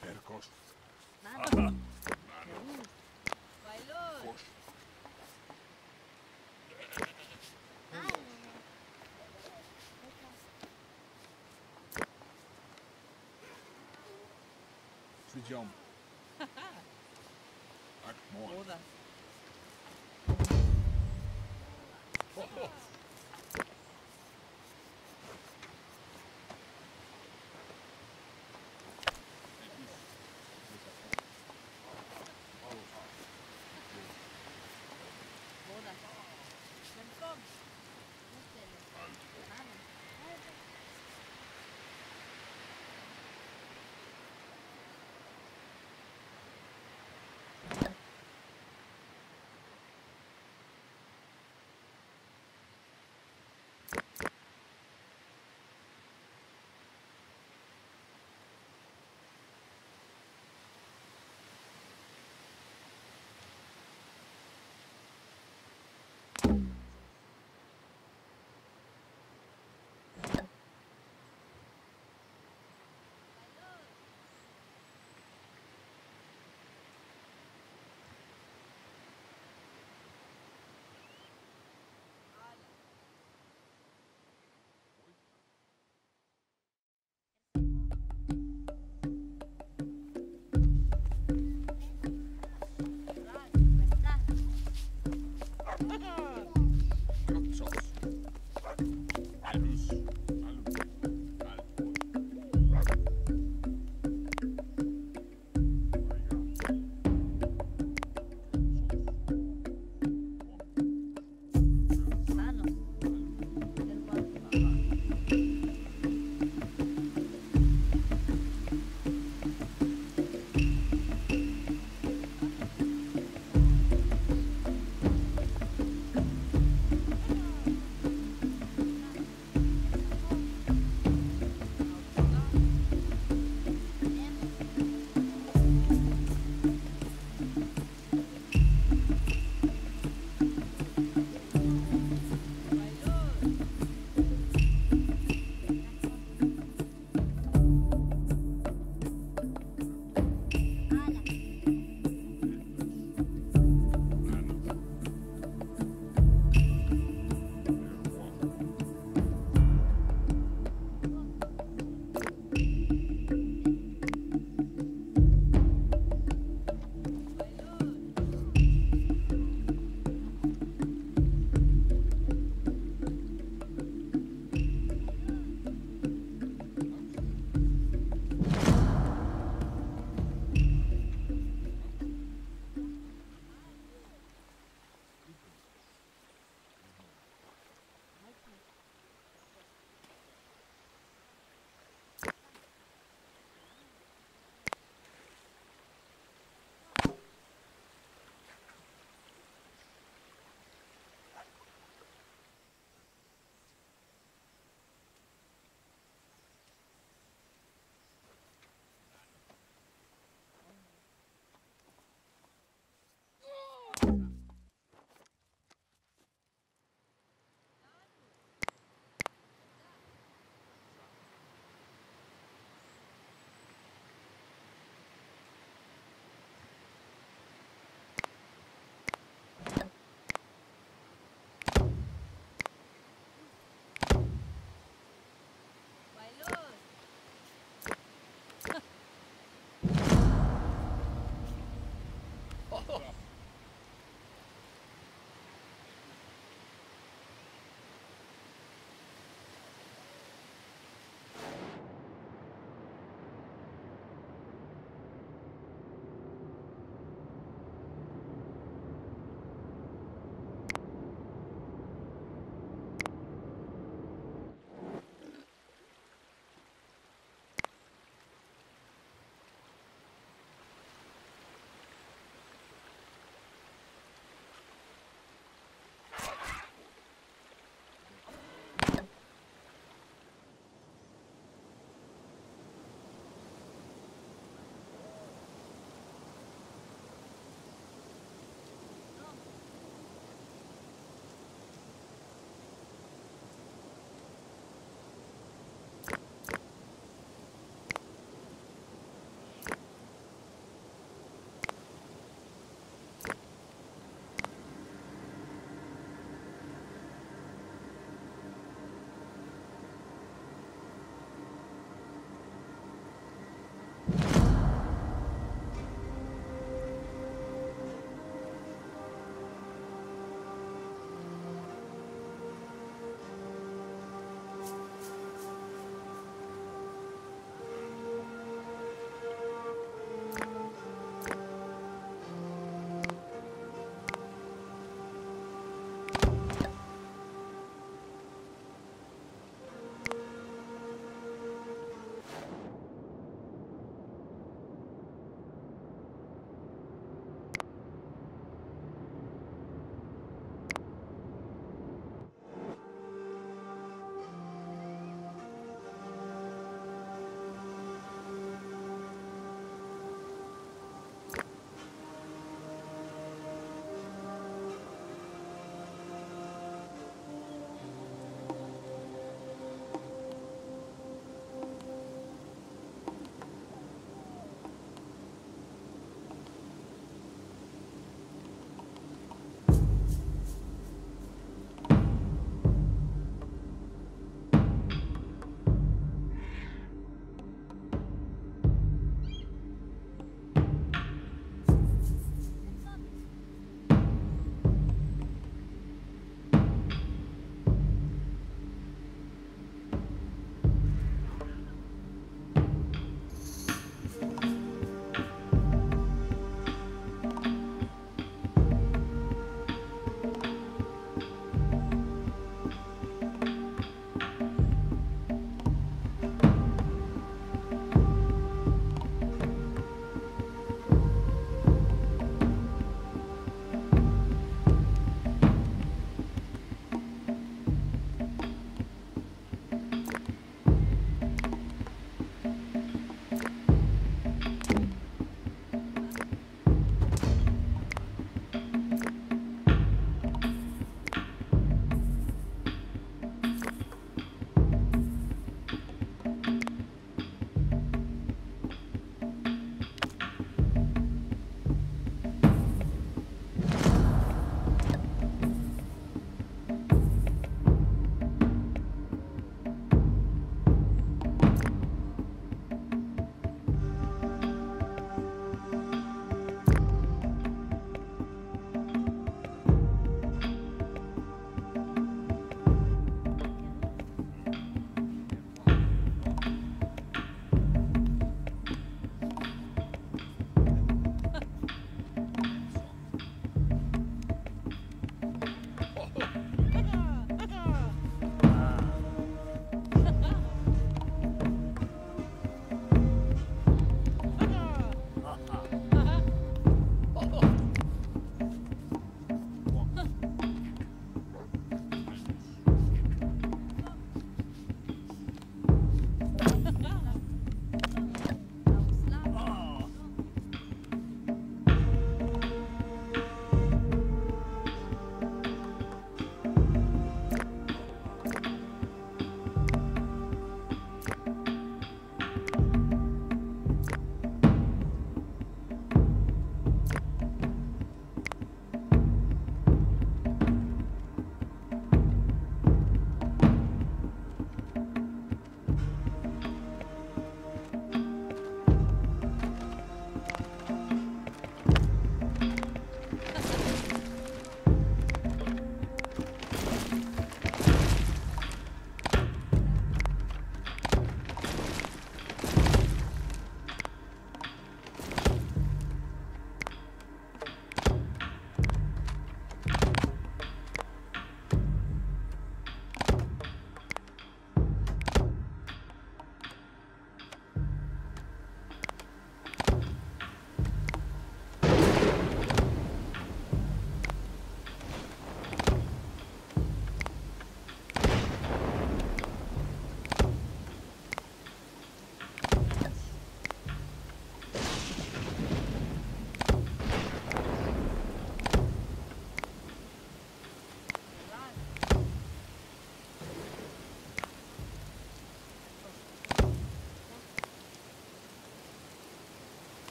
Percos. Mano. Bailón. Cosh. Идем. Так, можно.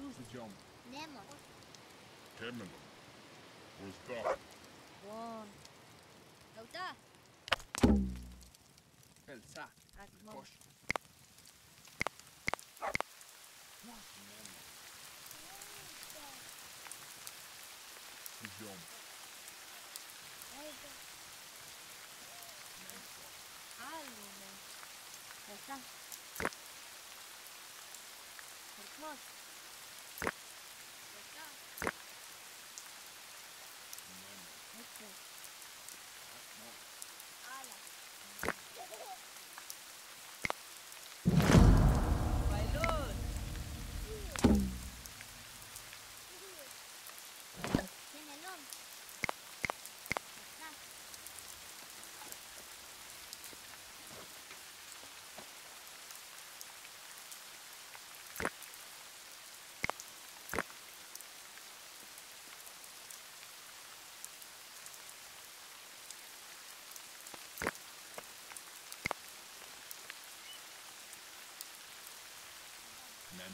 Причем Лемон. Кэмерон. Уста. Вон. Куда? Кольца. А, Кош. Идем. Алина. Кольца. Кольца.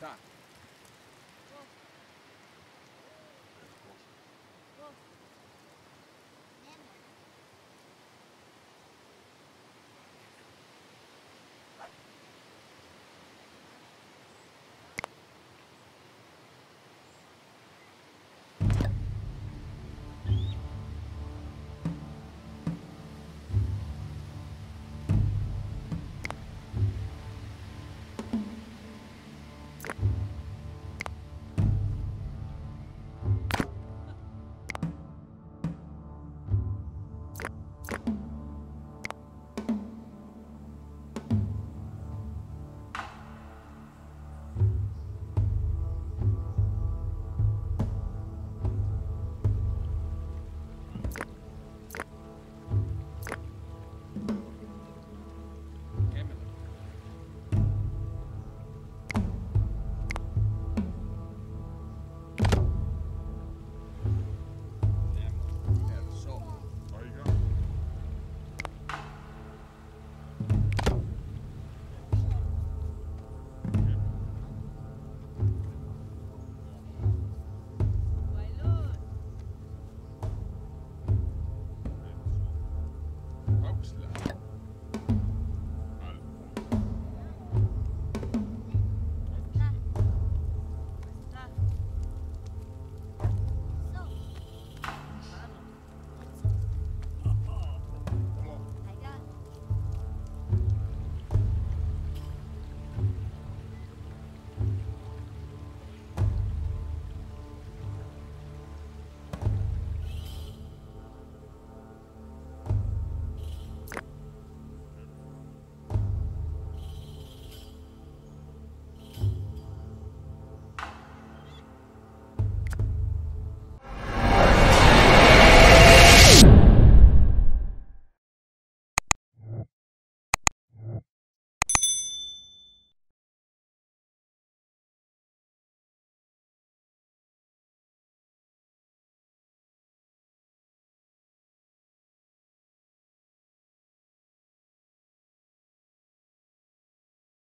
Tá.